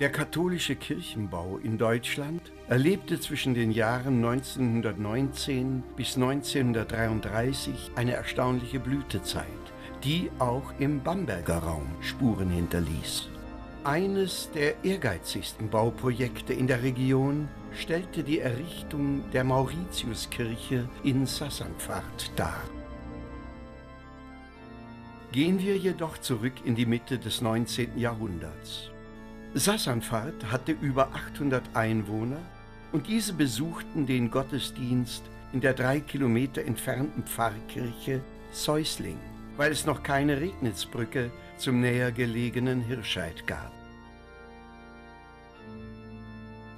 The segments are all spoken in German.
Der katholische Kirchenbau in Deutschland erlebte zwischen den Jahren 1919 bis 1933 eine erstaunliche Blütezeit, die auch im Bamberger Raum Spuren hinterließ. Eines der ehrgeizigsten Bauprojekte in der Region stellte die Errichtung der Mauritiuskirche in Sassanfahrt dar. Gehen wir jedoch zurück in die Mitte des 19. Jahrhunderts. Sassanfahrt hatte über 800 Einwohner und diese besuchten den Gottesdienst in der drei Kilometer entfernten Pfarrkirche Säusling, weil es noch keine Regnitzbrücke zum näher gelegenen Hirscheid gab.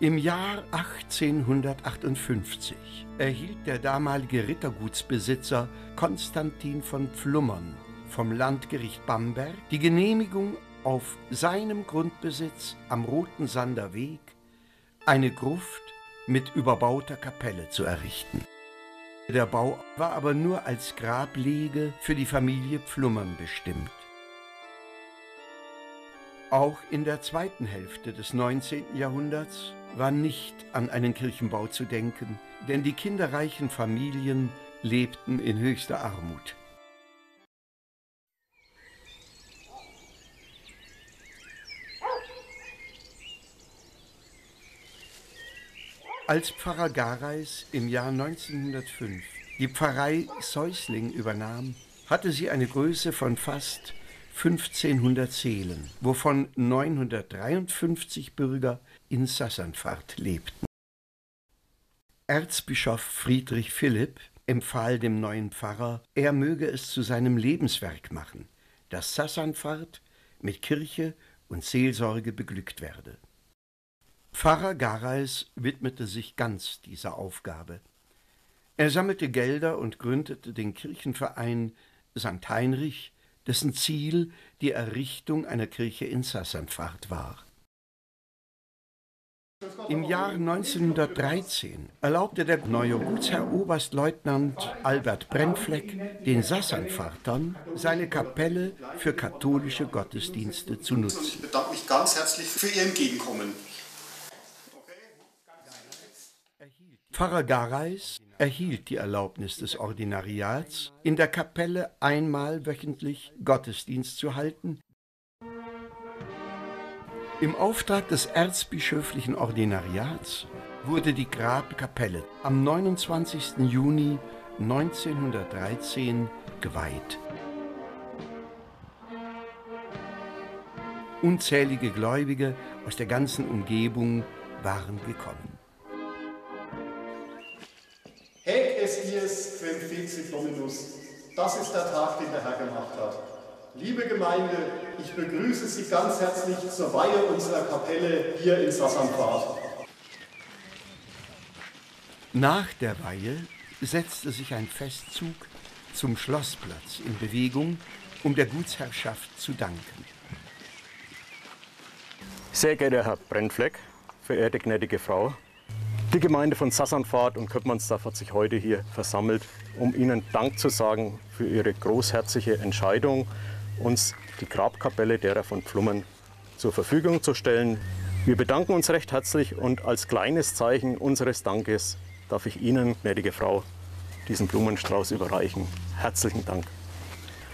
Im Jahr 1858 erhielt der damalige Rittergutsbesitzer Konstantin von Pflummern vom Landgericht Bamberg die Genehmigung auf seinem Grundbesitz am Roten Sander Weg eine Gruft mit überbauter Kapelle zu errichten. Der Bau war aber nur als Grablege für die Familie Pflummern bestimmt. Auch in der zweiten Hälfte des 19. Jahrhunderts war nicht an einen Kirchenbau zu denken, denn die kinderreichen Familien lebten in höchster Armut. Als Pfarrer Gareis im Jahr 1905 die Pfarrei Säusling übernahm, hatte sie eine Größe von fast 1500 Seelen, wovon 953 Bürger in Sassanfahrt lebten. Erzbischof Friedrich Philipp empfahl dem neuen Pfarrer, er möge es zu seinem Lebenswerk machen, dass Sassanfahrt mit Kirche und Seelsorge beglückt werde. Pfarrer Gareis widmete sich ganz dieser Aufgabe. Er sammelte Gelder und gründete den Kirchenverein St. Heinrich, dessen Ziel die Errichtung einer Kirche in Sassanfahrt war. Im Jahr 1913 erlaubte der neue Gutsherr Oberstleutnant Albert Brennfleck den Sassanfahrtern, seine Kapelle für katholische Gottesdienste zu nutzen. Ich bedanke mich ganz herzlich für Ihr Entgegenkommen. Pfarrer Gareis erhielt die Erlaubnis des Ordinariats, in der Kapelle einmal wöchentlich Gottesdienst zu halten. Im Auftrag des erzbischöflichen Ordinariats wurde die Grabkapelle am 29. Juni 1913 geweiht. Unzählige Gläubige aus der ganzen Umgebung waren gekommen. Dies quem fixit Dominus. Das ist der Tag, den der Herr gemacht hat. Liebe Gemeinde, ich begrüße Sie ganz herzlich zur Weihe unserer Kapelle hier in Sassanfahrt. Nach der Weihe setzte sich ein Festzug zum Schlossplatz in Bewegung, um der Gutsherrschaft zu danken. Sehr geehrter Herr Brennfleck, verehrte gnädige Frau, die Gemeinde von Sassanfahrt und Köppmannsdorf hat sich heute hier versammelt, um Ihnen Dank zu sagen für Ihre großherzige Entscheidung, uns die Grabkapelle derer von Pflummern zur Verfügung zu stellen. Wir bedanken uns recht herzlich und als kleines Zeichen unseres Dankes darf ich Ihnen, gnädige Frau, diesen Blumenstrauß überreichen. Herzlichen Dank.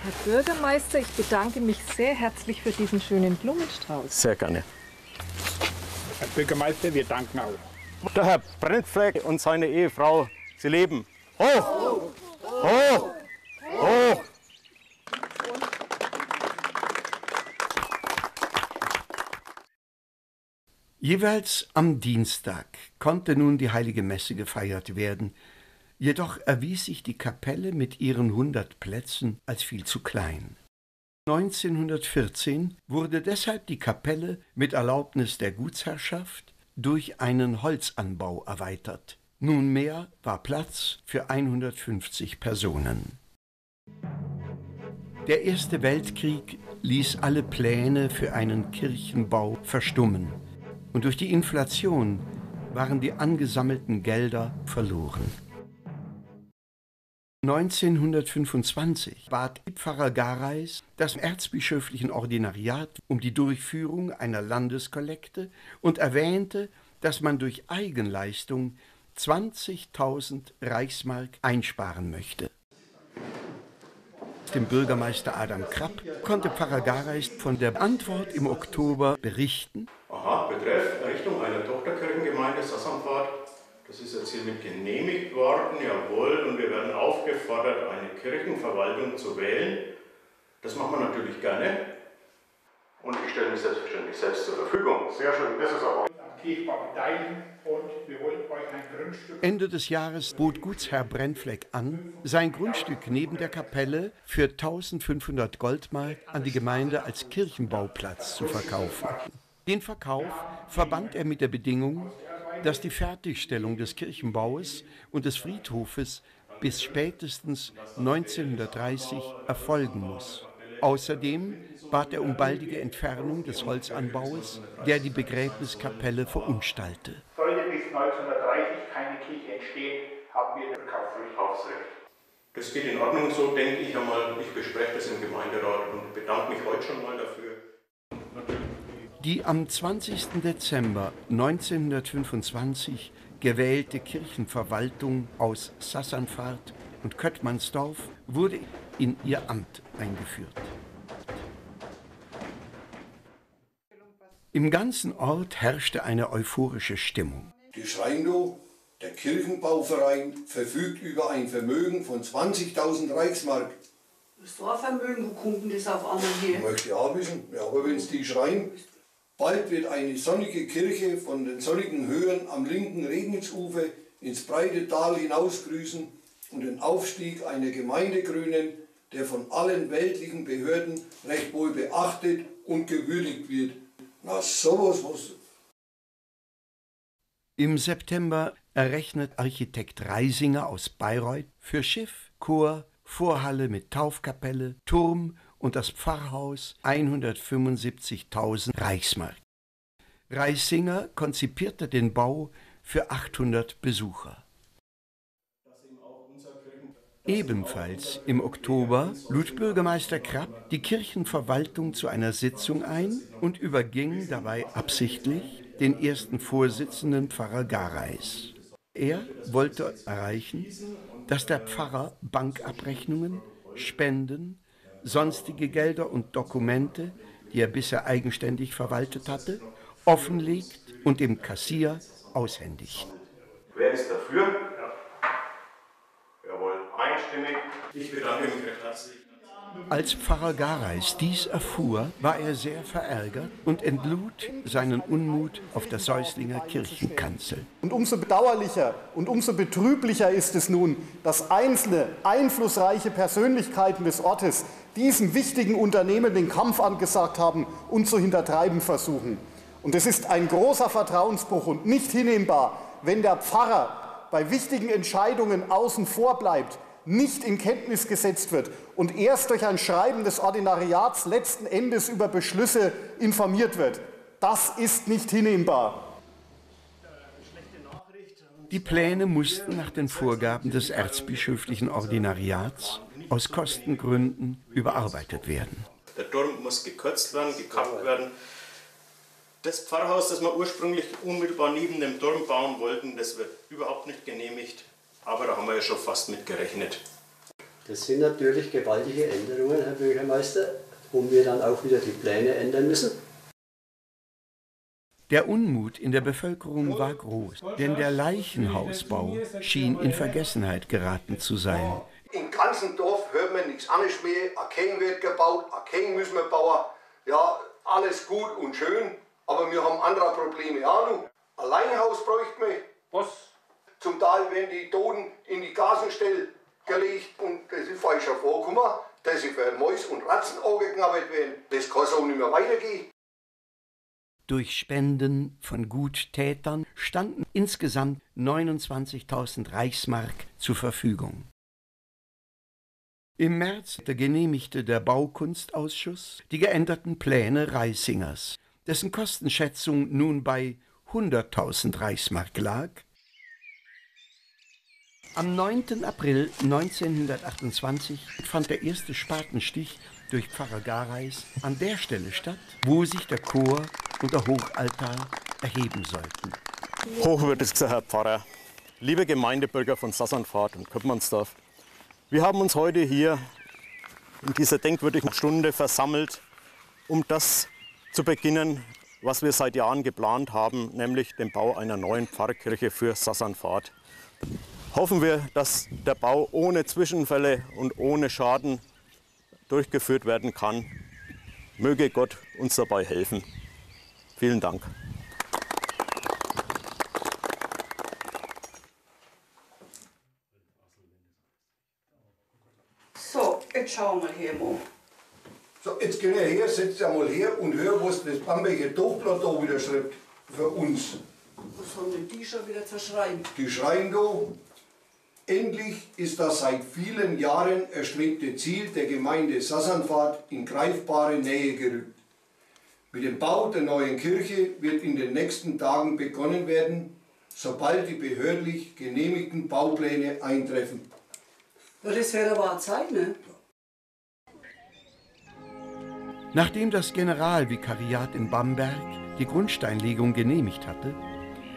Herr Bürgermeister, ich bedanke mich sehr herzlich für diesen schönen Blumenstrauß. Sehr gerne. Herr Bürgermeister, wir danken auch. Der Herr Brennfleck und seine Ehefrau, sie leben. Hoch! Hoch! Hoch! Jeweils am Dienstag konnte nun die heilige Messe gefeiert werden, jedoch erwies sich die Kapelle mit ihren hundert Plätzen als viel zu klein. 1914 wurde deshalb die Kapelle mit Erlaubnis der Gutsherrschaft durch einen Holzanbau erweitert. Nunmehr war Platz für 150 Personen. Der Erste Weltkrieg ließ alle Pläne für einen Kirchenbau verstummen und durch die Inflation waren die angesammelten Gelder verloren. 1925 bat Pfarrer Gareis das erzbischöflichen Ordinariat um die Durchführung einer Landeskollekte und erwähnte, dass man durch Eigenleistung 20.000 Reichsmark einsparen möchte. Dem Bürgermeister Adam Krapp konnte Pfarrer Gareis von der Antwort im Oktober berichten. Aha, betreff Errichtung einer Tochterkirchengemeinde Sassamfahrt das ist jetzt hiermit genehmigt worden, jawohl, und wir werden aufgefordert, eine Kirchenverwaltung zu wählen. Das machen wir natürlich gerne. Und ich stelle mich selbstverständlich selbst zur Verfügung. Sehr schön, das ist auch. Kirchbau beteiligen und wir wollen euch ein Grundstück. Ende des Jahres bot Gutsherr Brennfleck an, sein Grundstück neben der Kapelle für 1500 Goldmark an die Gemeinde als Kirchenbauplatz zu verkaufen. Den Verkauf verband er mit der Bedingung, dass die Fertigstellung des Kirchenbaues und des Friedhofes bis spätestens 1930 erfolgen muss. Außerdem bat er um baldige Entfernung des Holzanbaues, der die Begräbniskapelle verunstalte. Sollte bis 1930 keine Kirche entstehen, haben wir das Kaufrecht. Das geht in Ordnung so, denke ich einmal. Ich bespreche das im Gemeinderat und bedanke mich heute schon mal dafür. Die am 20. Dezember 1925 gewählte Kirchenverwaltung aus Sassanfahrt und Köttmannsdorf wurde in ihr Amt eingeführt. Im ganzen Ort herrschte eine euphorische Stimmung. Die Schreindo, der Kirchenbauverein, verfügt über ein Vermögen von 20.000 Reichsmark. Das Vorvermögen, wo kommt denn das auf einmal hier? Möchte ich auch wissen. Ja, aber wenn es die schreien, Bald wird eine sonnige Kirche von den sonnigen Höhen am linken Regnitzufer ins breite Tal hinausgrüßen und den Aufstieg einer Gemeinde grünen, der von allen weltlichen Behörden recht wohl beachtet und gewürdigt wird. Na, sowas was. Im September errechnet Architekt Reisinger aus Bayreuth für Schiff, Chor, Vorhalle mit Taufkapelle, Turm und das Pfarrhaus 175.000 Reichsmark. Reisinger konzipierte den Bau für 800 Besucher. Ebenfalls im Oktober lud Bürgermeister Krapp die Kirchenverwaltung zu einer Sitzung ein und überging dabei absichtlich den ersten Vorsitzenden Pfarrer Gareis. Er wollte erreichen, dass der Pfarrer Bankabrechnungen, Spenden sonstige Gelder und Dokumente, die er bisher eigenständig verwaltet hatte, offenlegt und dem Kassier aushändigt. Wer ist dafür? Jawohl, einstimmig. Ich bedanke mich recht herzlich. Als Pfarrer Gareis dies erfuhr, war er sehr verärgert und entlud seinen Unmut auf der Säuslinger Kirchenkanzel. Und umso bedauerlicher und umso betrüblicher ist es nun, dass einzelne einflussreiche Persönlichkeiten des Ortes diesem wichtigen Unternehmen den Kampf angesagt haben und zu hintertreiben versuchen. Und es ist ein großer Vertrauensbruch und nicht hinnehmbar, wenn der Pfarrer bei wichtigen Entscheidungen außen vor bleibt, nicht in Kenntnis gesetzt wird und erst durch ein Schreiben des Ordinariats letzten Endes über Beschlüsse informiert wird. Das ist nicht hinnehmbar. Die Pläne mussten nach den Vorgaben des erzbischöflichen Ordinariats aus Kostengründen überarbeitet werden. Der Turm muss gekürzt werden, gekappt werden. Das Pfarrhaus, das wir ursprünglich unmittelbar neben dem Turm bauen wollten, das wird überhaupt nicht genehmigt. Aber da haben wir ja schon fast mit gerechnet. Das sind natürlich gewaltige Änderungen, Herr Bürgermeister, wo wir dann auch wieder die Pläne ändern müssen. Der Unmut in der Bevölkerung war groß, denn der Leichenhausbau schien in Vergessenheit geraten zu sein. Im ganzen Dorf hört man nichts anderes mehr. Ein King wird gebaut, ein King müssen wir bauen. Ja, alles gut und schön, aber wir haben andere Probleme. Ja, nun, ein Leichenhaus bräuchte man. Was? Zum Teil werden die Toten in die Gasenstelle gelegt und das ist falsch vorgekommen, dass sie für Mäus und Ratzen angeknabbert werden. Das kann so nicht mehr weitergehen. Durch Spenden von Guttätern standen insgesamt 29.000 Reichsmark zur Verfügung. Im März genehmigte der Baukunstausschuss die geänderten Pläne Reisingers, dessen Kostenschätzung nun bei 100.000 Reichsmark lag. Am 9. April 1928 fand der erste Spatenstich durch Pfarrer Gareis an der Stelle statt, wo sich der Chor und der Hochaltar erheben sollten. Hochwürdigster Herr Pfarrer, liebe Gemeindebürger von Sassanfahrt und Köppmannsdorf, wir haben uns heute hier in dieser denkwürdigen Stunde versammelt, um das zu beginnen, was wir seit Jahren geplant haben, nämlich den Bau einer neuen Pfarrkirche für Sassanfahrt. Hoffen wir, dass der Bau ohne Zwischenfälle und ohne Schaden durchgeführt werden kann. Möge Gott uns dabei helfen. Vielen Dank. So, jetzt schauen wir hier mal. So, jetzt gehen wir her, setzt ja mal her und hör, was das Bamberger Dochblatt da wieder schreibt für uns. Haben die schon wieder zu schreiben? Die schreien da, endlich ist das seit vielen Jahren erstrebte Ziel der Gemeinde Sassanfahrt in greifbare Nähe gerückt. Mit dem Bau der neuen Kirche wird in den nächsten Tagen begonnen werden, sobald die behördlich genehmigten Baupläne eintreffen. Das wäre aber Zeit, ne? Nachdem das Generalvikariat in Bamberg die Grundsteinlegung genehmigt hatte,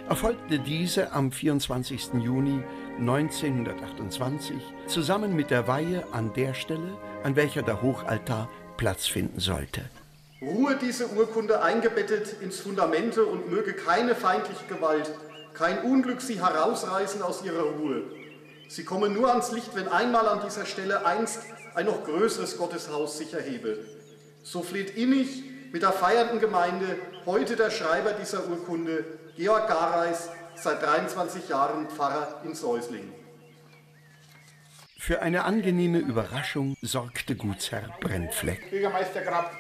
erfolgte diese am 24. Juni 1928 zusammen mit der Weihe an der Stelle, an welcher der Hochaltar Platz finden sollte. Ruhe diese Urkunde eingebettet ins Fundamente und möge keine feindliche Gewalt, kein Unglück sie herausreißen aus ihrer Ruhe. Sie kommen nur ans Licht, wenn einmal an dieser Stelle einst ein noch größeres Gotteshaus sich erhebe. So fleht innig mit der feiernden Gemeinde heute der Schreiber dieser Urkunde, Georg Gareis, seit 23 Jahren Pfarrer in Säusling. Für eine angenehme Überraschung sorgte Gutsherr Brennfleck. Bürgermeister Grab,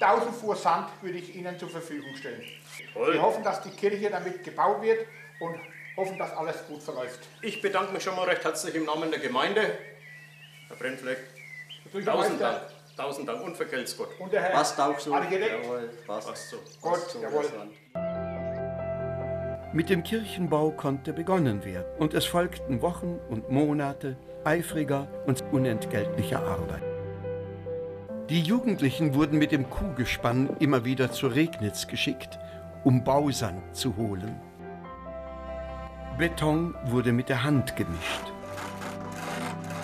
1000 Fuhr Sand würde ich Ihnen zur Verfügung stellen. Wir hoffen, dass die Kirche damit gebaut wird und hoffen, dass alles gut verläuft. Ich bedanke mich schon mal recht herzlich im Namen der Gemeinde. Herr Brennfleck, tausend Dank. Tausend Dank und vergelt's Gott. Und der Herr Passt auch so. Jawohl, passt. Passt so. Gott, Passt so, jawohl. Mit dem Kirchenbau konnte begonnen werden und es folgten Wochen und Monate eifriger und unentgeltlicher Arbeit. Die Jugendlichen wurden mit dem Kuhgespann immer wieder zur Regnitz geschickt, um Bausand zu holen. Beton wurde mit der Hand gemischt.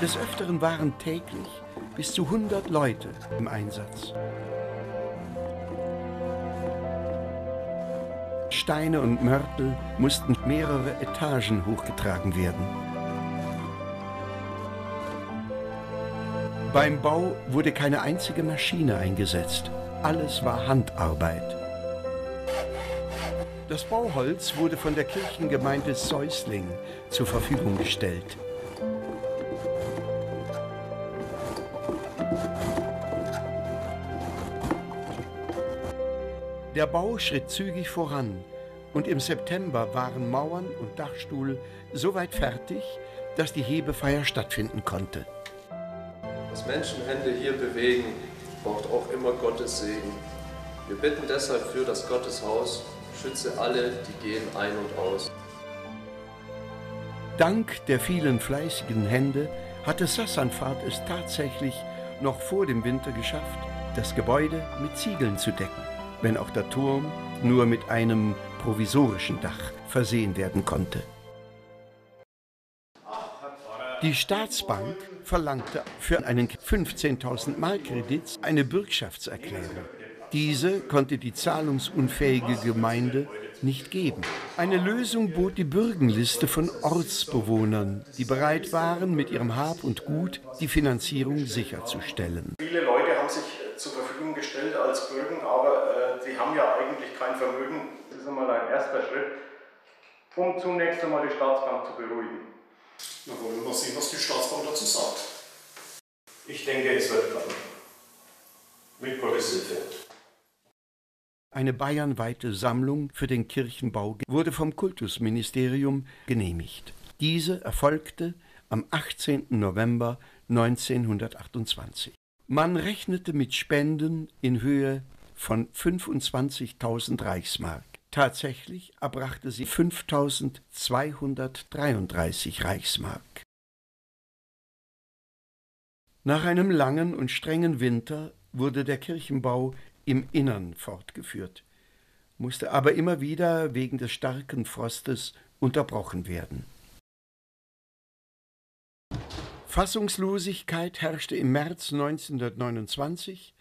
Des Öfteren waren täglich bis zu 100 Leute im Einsatz. Steine und Mörtel mussten mehrere Etagen hochgetragen werden. Beim Bau wurde keine einzige Maschine eingesetzt. Alles war Handarbeit. Das Bauholz wurde von der Kirchengemeinde Säusling zur Verfügung gestellt. Der Bau schritt zügig voran und im September waren Mauern und Dachstuhl so weit fertig, dass die Hebefeier stattfinden konnte. Was Menschenhände hier bewegen, braucht auch immer Gottes Segen. Wir bitten deshalb für das Gotteshaus, schütze alle, die gehen ein und aus. Dank der vielen fleißigen Hände hatte Sassanfahrt es tatsächlich noch vor dem Winter geschafft, das Gebäude mit Ziegeln zu decken, wenn auch der Turm nur mit einem provisorischen Dach versehen werden konnte. Die Staatsbank verlangte für einen 15.000 Mark Kredit eine Bürgschaftserklärung. Diese konnte die zahlungsunfähige Gemeinde nicht geben. Eine Lösung bot die Bürgenliste von Ortsbewohnern, die bereit waren, mit ihrem Hab und Gut die Finanzierung sicherzustellen. Viele Leute haben sich äh, zur Verfügung gestellt als Bürgen, aber äh, sie haben ja eigentlich kein Vermögen. Das ist einmal ein erster Schritt, um zunächst einmal die Staatsbank zu beruhigen. Na, wollen wir mal sehen, was die Staatsbank dazu sagt. Ich denke, es wird klappen. Mit Gottes Hilfe. Eine bayernweite Sammlung für den Kirchenbau wurde vom Kultusministerium genehmigt. Diese erfolgte am 18. November 1928. Man rechnete mit Spenden in Höhe von 25.000 Reichsmark. Tatsächlich erbrachte sie 5.233 Reichsmark. Nach einem langen und strengen Winter wurde der Kirchenbau im Innern fortgeführt, musste aber immer wieder wegen des starken Frostes unterbrochen werden. Fassungslosigkeit herrschte im März 1929,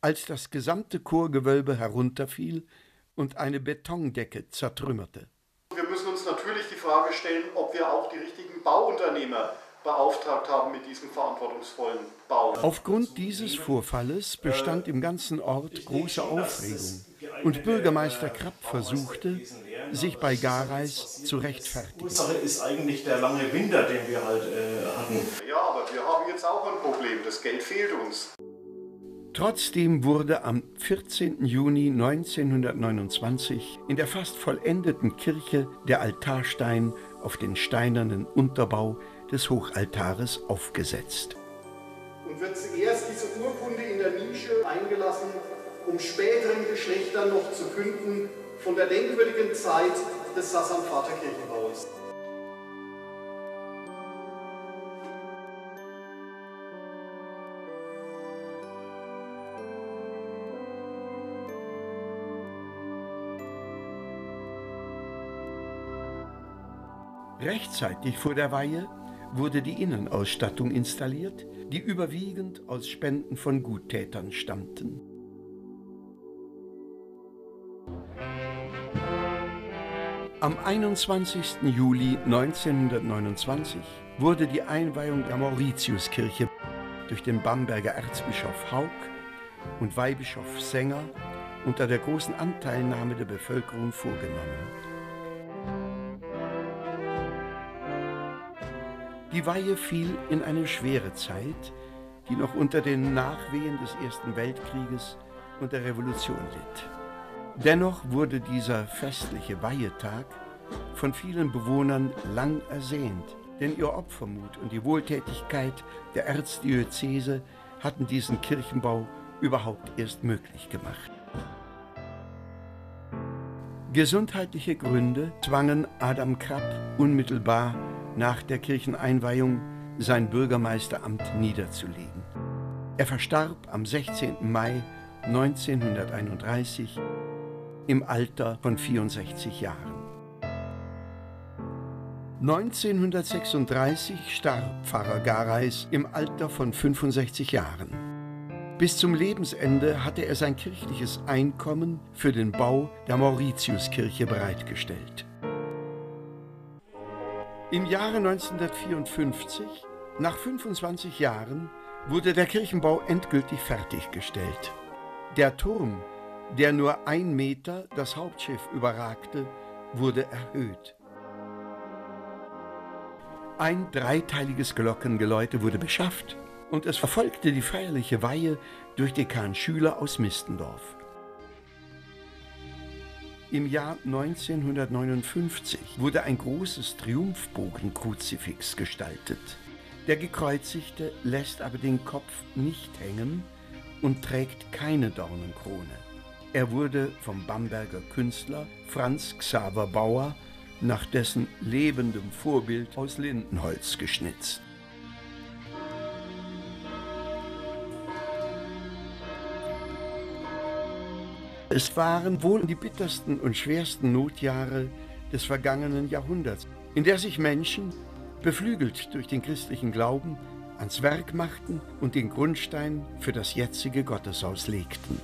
als das gesamte Chorgewölbe herunterfiel und eine Betondecke zertrümmerte. Wir müssen uns natürlich die Frage stellen, ob wir auch die richtigen Bauunternehmer beauftragt haben mit diesem verantwortungsvollen Bau. Aufgrund dieses Vorfalles bestand im ganzen Ort große Aufregung und Bürgermeister Krapp versuchte, sich bei Gareis zu rechtfertigen. Ursache ist eigentlich der lange Winter, den wir halt äh, hatten. Ja, aber wir haben jetzt auch ein Problem. Das Geld fehlt uns. Trotzdem wurde am 14. Juni 1929 in der fast vollendeten Kirche der Altarstein auf den steinernen Unterbau des Hochaltares aufgesetzt. Und wird zuerst diese Urkunde in der Nische eingelassen, um späteren Geschlechtern noch zu künden von der denkwürdigen Zeit des Sassam-Vaterkirchenbaues. Rechtzeitig vor der Weihe wurde die Innenausstattung installiert, die überwiegend aus Spenden von Guttätern stammten. Am 21. Juli 1929 wurde die Einweihung der Mauritiuskirche durch den Bamberger Erzbischof Haug und Weihbischof Sänger unter der großen Anteilnahme der Bevölkerung vorgenommen. Die Weihe fiel in eine schwere Zeit, die noch unter den Nachwehen des Ersten Weltkrieges und der Revolution litt. Dennoch wurde dieser festliche Weihetag von vielen Bewohnern lang ersehnt, denn ihr Opfermut und die Wohltätigkeit der Erzdiözese hatten diesen Kirchenbau überhaupt erst möglich gemacht. Gesundheitliche Gründe zwangen Adam Krapp unmittelbar nach der Kircheneinweihung sein Bürgermeisteramt niederzulegen. Er verstarb am 16. Mai 1931 im Alter von 64 Jahren. 1936 starb Pfarrer Gareis im Alter von 65 Jahren. Bis zum Lebensende hatte er sein kirchliches Einkommen für den Bau der Mauritiuskirche bereitgestellt. Im Jahre 1954, nach 25 Jahren, wurde der Kirchenbau endgültig fertiggestellt. Der Turm, der nur ein Meter das Hauptschiff überragte, wurde erhöht. Ein dreiteiliges Glockengeläute wurde beschafft und es verfolgte die feierliche Weihe durch Dekan Schüler aus Mistendorf. Im Jahr 1959 wurde ein großes Triumphbogenkruzifix gestaltet. Der Gekreuzigte lässt aber den Kopf nicht hängen und trägt keine Dornenkrone. Er wurde vom Bamberger Künstler Franz Xaver Bauer nach dessen lebendem Vorbild aus Lindenholz geschnitzt. Es waren wohl die bittersten und schwersten Notjahre des vergangenen Jahrhunderts, in der sich Menschen, beflügelt durch den christlichen Glauben, ans Werk machten und den Grundstein für das jetzige Gotteshaus legten.